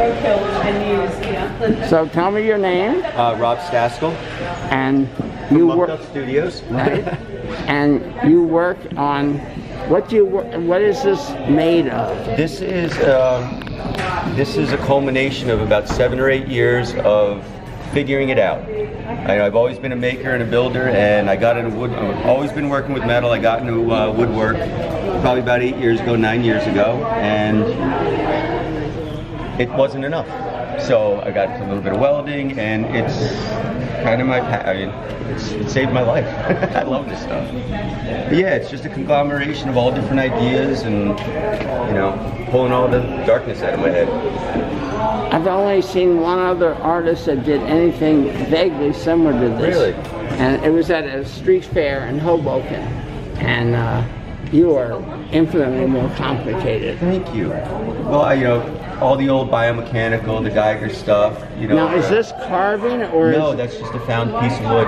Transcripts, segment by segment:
roadkill and use, yeah. So tell me your name Uh, Rob Staskel, and you work Up Studios. right? and you work on what do you what is this made of? This is um, this is a culmination of about seven or eight years of figuring it out. I, I've always been a maker and a builder, and I got into wood. I've always been working with metal. I got into uh, woodwork probably about eight years ago, nine years ago, and it wasn't enough. So I got a little bit of welding, and it's kind of my. pa- I mean, it's, it saved my life. I love this stuff. But yeah, it's just a conglomeration of all different ideas, and you know, pulling all the darkness out of my head. I've only seen one other artist that did anything vaguely similar to this. Really? And it was at a street fair in Hoboken. And uh, you are infinitely more complicated. Thank you. Well, I, you know, all the old biomechanical, the Giger stuff. You know. Now, is uh, this carving or No, that's just a found piece of wood.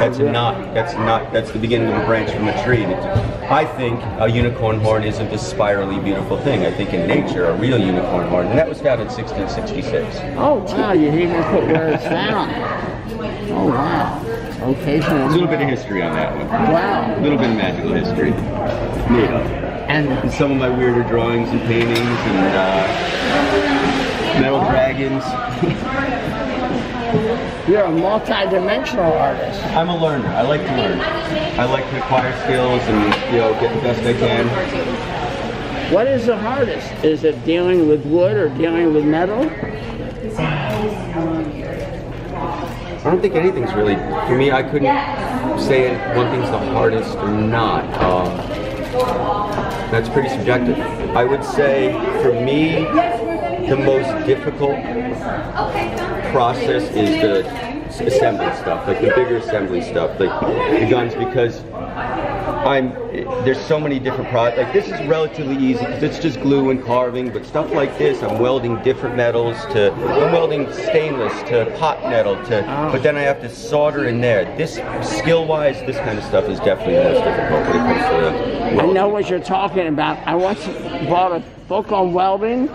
That's a knot. That's not. That's the beginning of a branch from a tree. I think a unicorn horn isn't this spirally beautiful thing. I think in nature, a real unicorn horn, and that was found in 1666. Oh wow, you even put words it's found. Oh A little bit of history on that one. wow. A little bit of magical history. Made up. And And some of my weirder drawings and paintings and uh, metal dragons. you're a multi-dimensional artist. I'm a learner. I like to learn. I like to acquire skills and you know get the best I can. What is the hardest? Is it dealing with wood or dealing with metal? I don't think anything's really for me. I couldn't say it, one thing's the hardest or not. Um, that's pretty subjective. I would say for me, the most difficult process is the assembly stuff, like the bigger assembly stuff, like the guns, because I'm there's so many different products. Like this is relatively easy because it's just glue and carving, but stuff like this, I'm welding different metals to I'm welding stainless to pot metal to, but then I have to solder in there. This skill-wise, this kind of stuff is definitely the most difficult when it comes to. I know what you're talking about. I once bought a book on welding.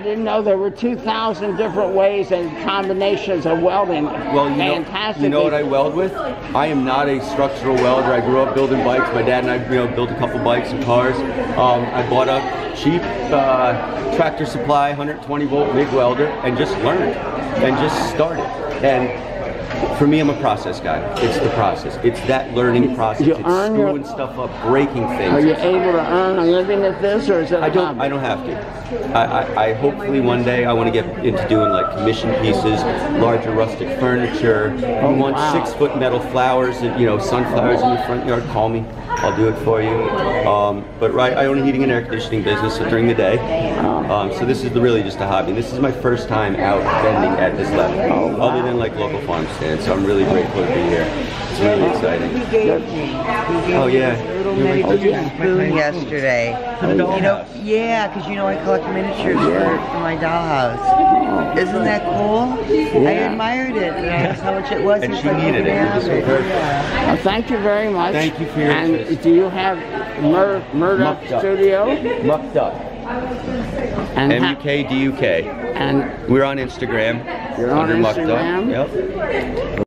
I didn't know there were 2,000 different ways and combinations of welding. Well, you know, Fantastic. you know what I weld with? I am not a structural welder. I grew up building bikes. My dad and I, you know, built a couple bikes and cars. Um, I bought a cheap uh, tractor supply 120 volt MIG welder and just learned and just started. And for me, I'm a process guy. It's the process. It's that learning process. You it's earn your- screwing stuff up, breaking things. Are you able to earn a living at this, or is it? a I don't. hobby? I don't have to. I, I, I hopefully one day I want to get into doing like commission pieces, larger rustic furniture. Oh, you want wow. six foot metal flowers, and you know sunflowers in your front yard? Call me. I'll do it for you. Um, but right, I own a heating and air conditioning business so during the day. Um, so this is really just a hobby. This is my first time out vending at this level, Oh, other than like local farm stands. So I'm really grateful to be here. It's really exciting. He gave me, he gave Oh, me yeah. this little You're like, miniature oh, yeah. spoon yesterday. You know, yeah, because you know I collect miniatures for, for my dollhouse. Oh. Isn't that cool? I admired it, and I asked how much it was. And she like, needed it. It was have so it." perfect. Yeah. Well, thank you very much. Thank you for your And interest. do you have Mur- Murdoch Mucked Studio? Mucked up. And M ha- U K D U K. and We're on Instagram. You're on under Mucked Up. Instagram? Yep.